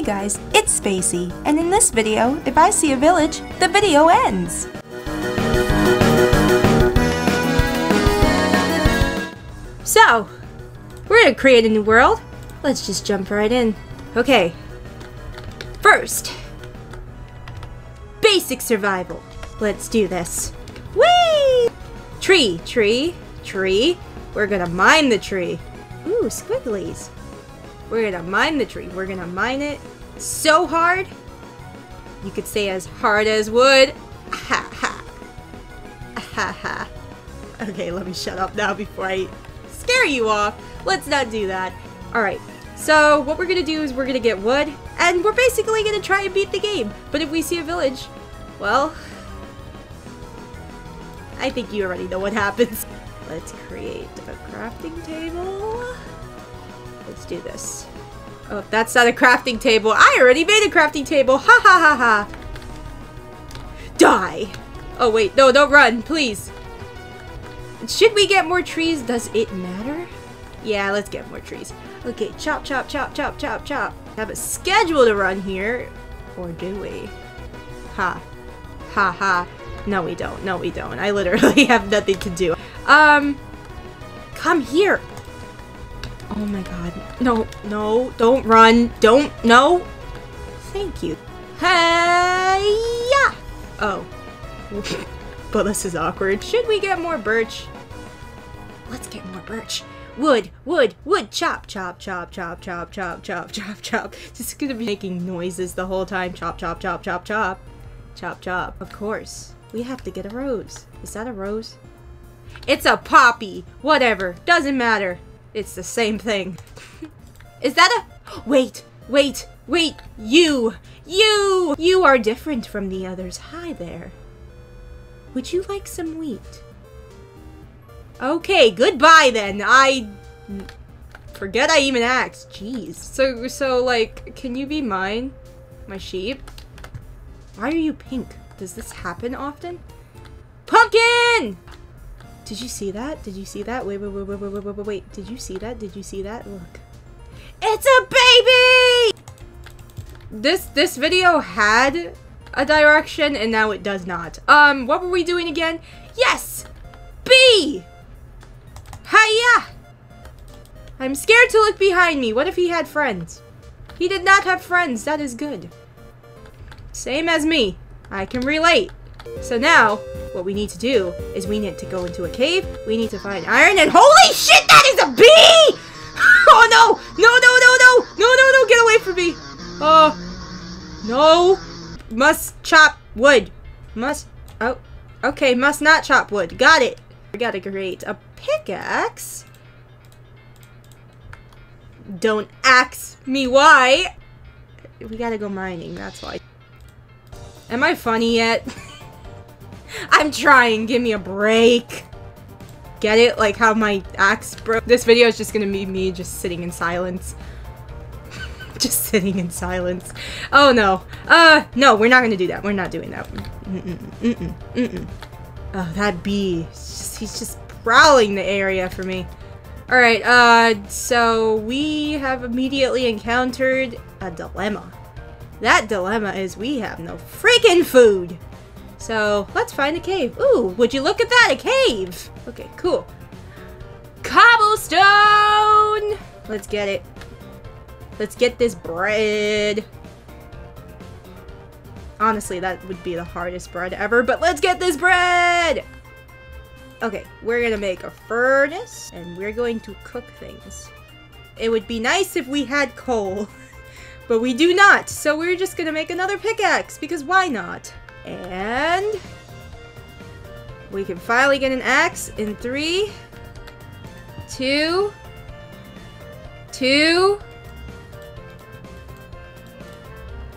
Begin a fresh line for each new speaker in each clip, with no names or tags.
Hey guys, it's Spacezii, and in this video, if I see a village, the video ends.
So, we're gonna create a new world. Let's just jump right in. Okay. First, basic survival. Let's do this. Whee! Tree, tree, tree. We're gonna mine the tree. Ooh, squigglies. We're gonna mine the tree. We're gonna mine it so hard. You could say as hard as wood. Ha ha. Ha ha. Okay, let me shut up now before I scare you off. Let's not do that. Alright, so what we're gonna do is we're gonna get wood, and we're basically gonna try and beat the game. But if we see a village, well, I think you already know what happens. Let's create a crafting table. Let's do this. Oh, that's not a crafting table. I already made a crafting table. Ha ha ha ha. Die. Oh, wait. No, don't run, please. Should we get more trees? Does it matter? Yeah, let's get more trees. Okay, chop, chop, chop, chop, chop, chop. Have a schedule to run here. Or do we? Ha. Ha ha. No, we don't. No, we don't. I literally have nothing to do. Um, come here. Oh my god. No, no, don't run. Don't, no. Thank you. Hey-ya! Oh. but this is awkward. Should we get more birch? Let's get more birch. Wood, wood, wood, chop, chop, chop, chop, chop, chop, chop, chop, chop. Just gonna be making noises the whole time. Chop, chop, chop, chop, chop. Chop, chop. Of course. We have to get a rose. Is that a rose? It's a poppy. Whatever. Doesn't matter. It's the same thing. Is that a... Wait, wait, wait. You, you, you are different from the others. Hi there. Would you like some wheat? Okay, goodbye then. I forget I even asked. Jeez. So, so like, can you be mine? My sheep? Why are you pink? Does this happen often? Pumpkin! Did you see that? Did you see that? Wait, wait, wait, wait, wait, wait, wait, wait. Did you see that? Did you see that? Look. It's a baby! This this video had a direction and now it does not. Um, what were we doing again? Yes! B! Hiya! I'm scared to look behind me. What if he had friends? He did not have friends. That is good. Same as me. I can relate. So now, what we need to do is we need to go into a cave, we need to find iron, and holy shit, that is a bee! Oh no! No, no, no, no! No, no, no, get away from me! Oh, no. Must chop wood. Must, oh, okay, must not chop wood. Got it. We gotta create a pickaxe. Don't ask me why. We gotta go mining, that's why. Am I funny yet? I'm trying, give me a break. Get it? Like how my axe broke? This video is just gonna be me just sitting in silence. just sitting in silence. Oh no. Uh, no, we're not gonna do that. We're not doing that. Mm-mm, mm-mm, mm-mm. Oh, that bee. Just, he's just prowling the area for me. Alright, uh, so we have immediately encountered a dilemma. That dilemma is we have no freaking food. So let's find a cave. Ooh, would you look at that? A cave. Okay, cool. Cobblestone! Let's get it. Let's get this bread. Honestly, that would be the hardest bread ever, but let's get this bread! Okay, we're gonna make a furnace, and we're going to cook things. It would be nice if we had coal, but we do not, so we're just gonna make another pickaxe, because why not? And... We can finally get an axe in three, two, two,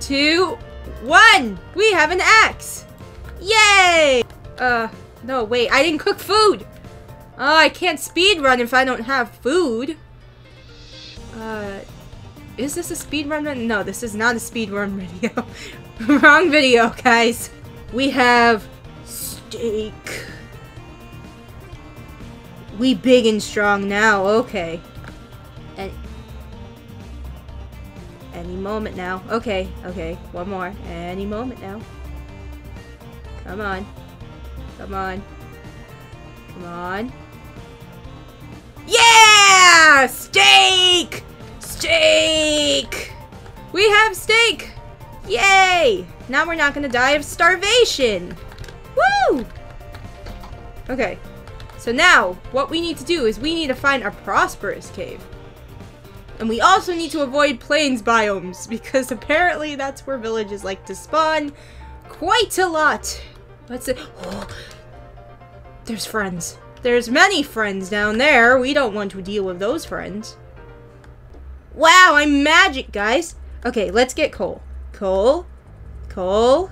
two, one! We have an axe! Yay! Uh, no, wait, I didn't cook food! Oh, I can't speed run if I don't have food. Uh, is this a speed run? No, this is not a speed run video. Wrong video, guys. We have steak. We big and strong now, okay. And Any moment now. Okay, okay. One more. Any moment now. Come on. Come on. Come on. Yeah! Steak! Steak! We have steak! Yay! Now we're not gonna die of starvation! Woo! Okay. So now, what we need to do is we need to find a prosperous cave. And we also need to avoid plains biomes, because apparently that's where villages like to spawn quite a lot. Let's see. Oh, there's friends. There's many friends down there. We don't want to deal with those friends. Wow, I'm magic, guys. Okay, let's get coal. Coal. Coal.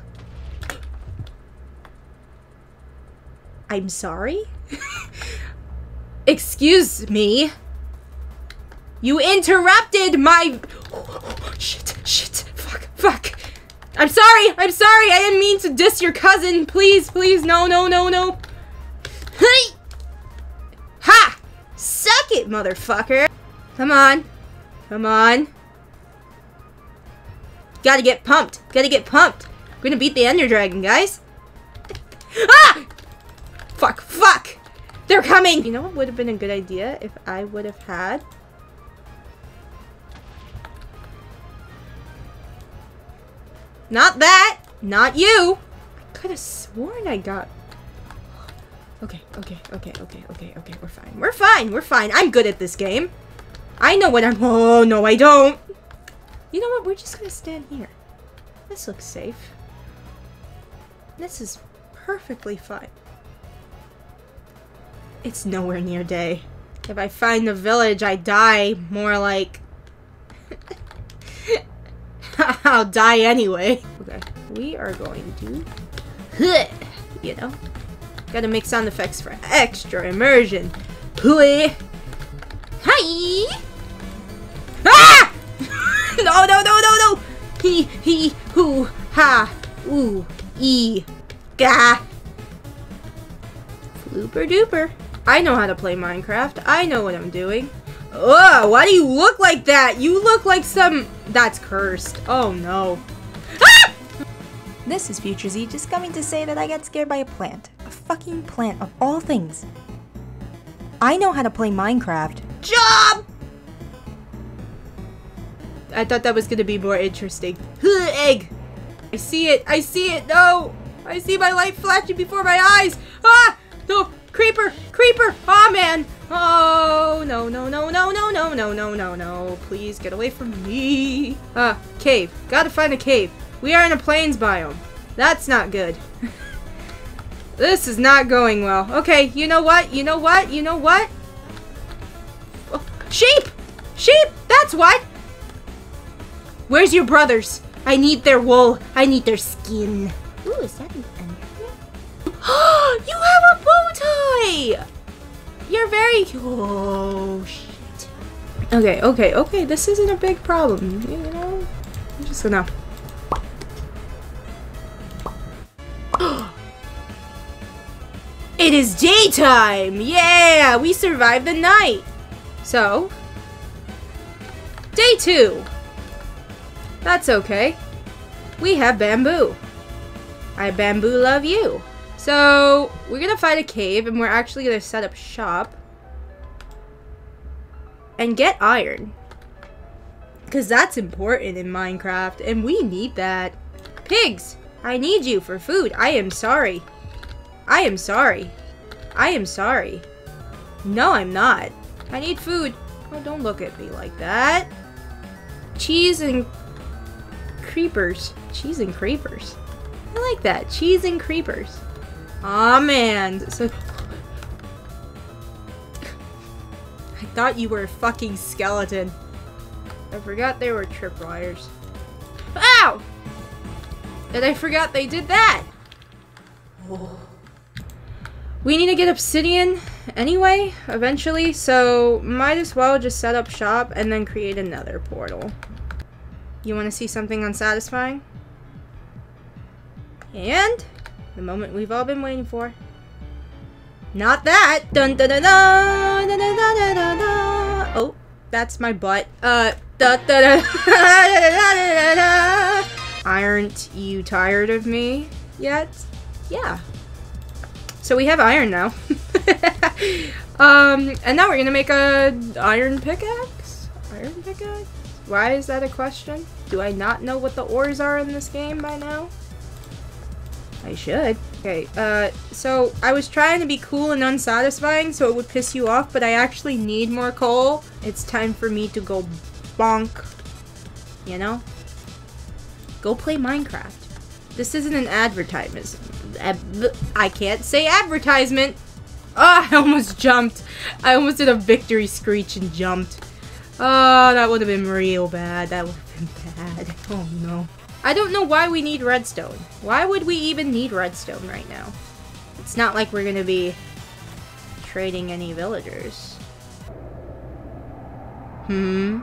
I'm sorry? Excuse me? You interrupted my... shit, shit, fuck, fuck. I'm sorry, I'm sorry, I didn't mean to diss your cousin. Please, please, no, no, no, no. Hey! Ha! Suck it, motherfucker. Come on. Come on. Gotta get pumped. Gotta get pumped. We're gonna beat the Ender Dragon, guys. Ah! Fuck, fuck! They're coming! You know what would have been a good idea if I would have had Not that! Not you! I could have sworn I got... Okay, okay, okay, okay, okay, okay, we're fine. We're fine, we're fine. I'm good at this game. I know what I'm- Oh, no, I don't! You know what? We're just gonna stand here. This looks safe. This is perfectly fine. It's nowhere near day. If I find the village, I die more like... I'll die anyway. Okay, we are going to, you know, gotta make sound effects for extra immersion. Hui! Hi! No, no, no, no, no! He, he, who, ha, ooh, e, ga. Flooper duper. I know how to play Minecraft. I know what I'm doing. Ugh, why do you look like that? You look like some... That's cursed. Oh, no. Ah!
This is Future Z just coming to say that I got scared by a plant. A fucking plant of all things. I know how to play Minecraft.
Job! I thought that was gonna be more interesting. Egg! I see it! I see it! No! I see my light flashing before my eyes! Ah! No! Creeper! Creeper! Oh man! Oh no no no no no no no no no no! Please get away from me! Ah, cave. Gotta find a cave. We are in a plains biome. That's not good. this is not going well. Okay, you know what? You know what? You know what? Oh, sheep! Sheep! That's what! Where's your brothers? I need their wool. I need their skin. Ooh, is that an Oh, you have a bow tie! You're very... Oh, shit. Okay, okay, okay. This isn't a big problem. You know? I'm just gonna... it is daytime! Yeah! We survived the night! So... Day two! That's okay. We have bamboo. I bamboo love you. So, we're gonna find a cave and we're actually gonna set up shop. And get iron. Because that's important in Minecraft and we need that. Pigs, I need you for food. I am sorry. I am sorry. I am sorry. No, I'm not. I need food. Oh, don't look at me like that. Cheese and creepers. Cheese and creepers. I like that. Cheese and creepers. Aw, oh, man. So... I thought you were a fucking skeleton. I forgot they were tripwires. Ow! And I forgot they did that! Oh. We need to get obsidian anyway, eventually, so might as well just set up shop and then create another portal. You want to see something unsatisfying? And the moment we've all been waiting for. Not that! Dun dun dun dun dun dun dun dun dun! Oh, that's my butt. Uh, Da, da, da, da, da, da, da. Aren't you tired of me yet? Yeah. So we have iron now. um, and now we're gonna make a iron pickaxe. Iron pickaxe. Why is that a question? Do I not know what the ores are in this game by now? I should. Okay, uh, so I was trying to be cool and unsatisfying so it would piss you off, but I actually need more coal. It's time for me to go bonk. You know? Go play Minecraft. This isn't an advertisement. I can't say advertisement. Oh, I almost jumped. I almost did a victory screech and jumped. Oh, that would have been real bad. That would have been bad. Oh no. I don't know why we need redstone. Why would we even need redstone right now? It's not like we're gonna be trading any villagers. Hmm?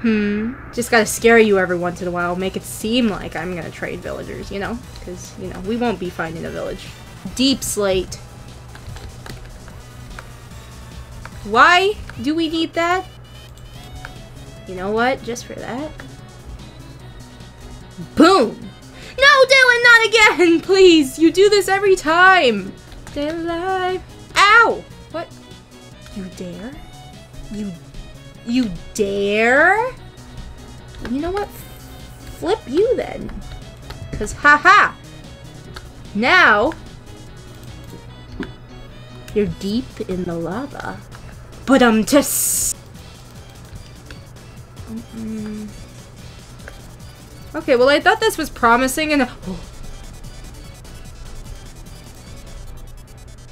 Hmm? Just gotta scare you every once in a while, make it seem like I'm gonna trade villagers, you know? Because, you know, we won't be finding a village. Deepslate. Why do we need that? You know what? Just for that. Boom! No, Dylan, not again! Please, you do this every time! Stay alive. Ow! What? You dare? You... You dare? You know what? Flip you then. Cause haha! Now... You're deep in the lava. But I'm just. Okay, well, I thought this was promising and-.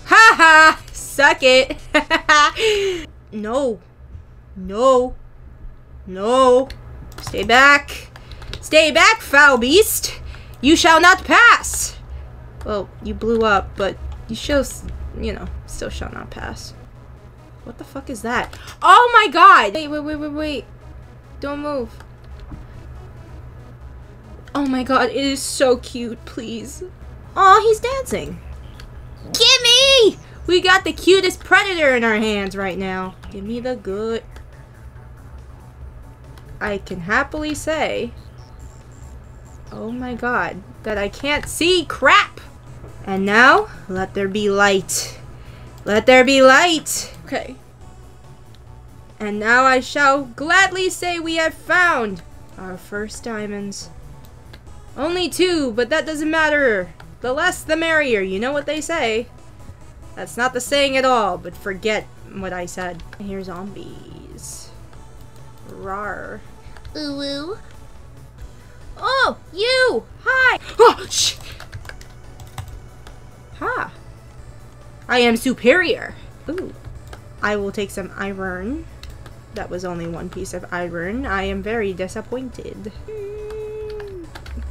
Ha ha! Suck it! no. No. No. Stay back. Stay back, foul beast! You shall not pass! Well, you blew up, but you shall, you know, still shall not pass. What the fuck is that? Oh my god! Wait, wait, wait, wait, wait. Don't move. Oh my god, it is so cute, please. Oh, he's dancing. Gimme! We got the cutest predator in our hands right now. Give me the good. I can happily say, oh my god, that I can't see crap. And now, let there be light. Let there be light. Okay. And now I shall gladly say we have found our first diamonds. Only two, but that doesn't matter. The less the merrier, you know what they say. That's not the saying at all, but forget what I said. Here zombies. Rar. Ooh ooh. Oh, you! Hi! Oh, shh! Ha! I am superior. Ooh. I will take some iron. That was only one piece of iron. I am very disappointed.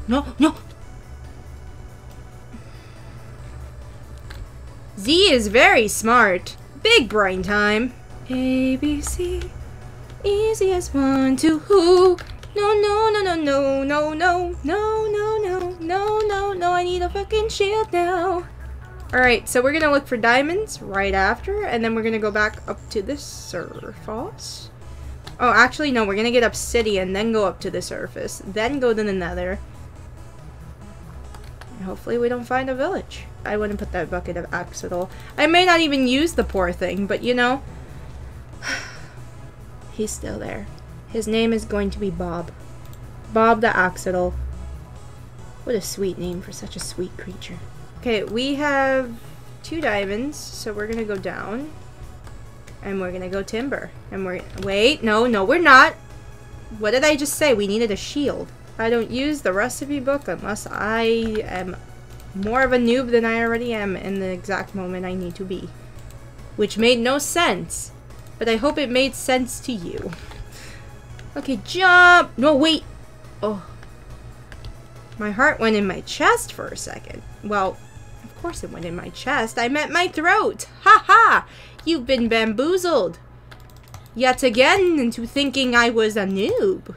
No, no. Z is very smart. Big brain time. A, B, C. Easy as one, two, who? No, no, no, no, no, no, no, no, no, no, no, no, no, I need a fucking shield now. Alright, so we're gonna look for diamonds right after, and then we're gonna go back up to the surface. Oh, actually, no, we're gonna get obsidian, then go up to the surface, then go to the nether, Hopefully we don't find a village. I wouldn't put that bucket of axolotl. I may not even use the poor thing, but you know. He's still there. His name is going to be Bob. Bob the Axolotl. What a sweet name for such a sweet creature. Okay, we have two diamonds, so we're gonna go down. And we're gonna go timber. And we're- wait, no, no, we're not! What did I just say? We needed a shield. I don't use the recipe book unless I am more of a noob than I already am in the exact moment I need to be. Which made no sense, but I hope it made sense to you. Okay, jump! No, wait! Oh. My heart went in my chest for a second. Well, of course it went in my chest. I meant my throat! Ha ha! You've been bamboozled! Yet again into thinking I was a noob.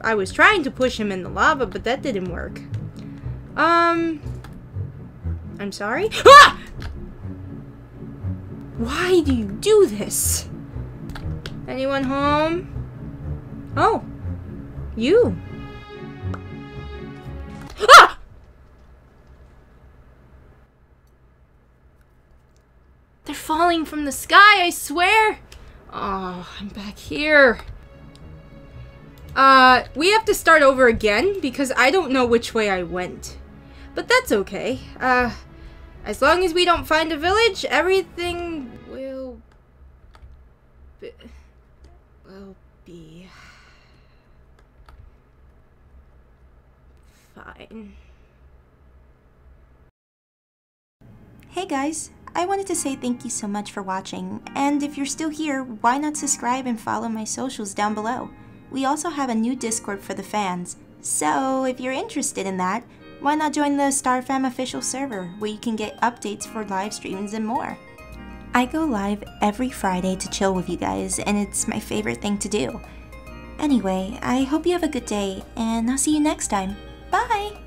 I was trying to push him in the lava, but that didn't work. Um... I'm sorry? Ah! Why do you do this? Anyone home? Oh, you. Ah! They're falling from the sky, I swear. Oh, I'm back here. Uh, we have to start over again because I don't know which way I went. But that's okay. Uh, as long as we don't find a village, everything will be, will be fine.
Hey guys, I wanted to say thank you so much for watching, and if you're still here, why not subscribe and follow my socials down below? We also have a new Discord for the fans, so if you're interested in that, why not join the StarFam official server where you can get updates for live streams and more? I go live every Friday to chill with you guys, and it's my favorite thing to do. Anyway, I hope you have a good day, and I'll see you next time. Bye!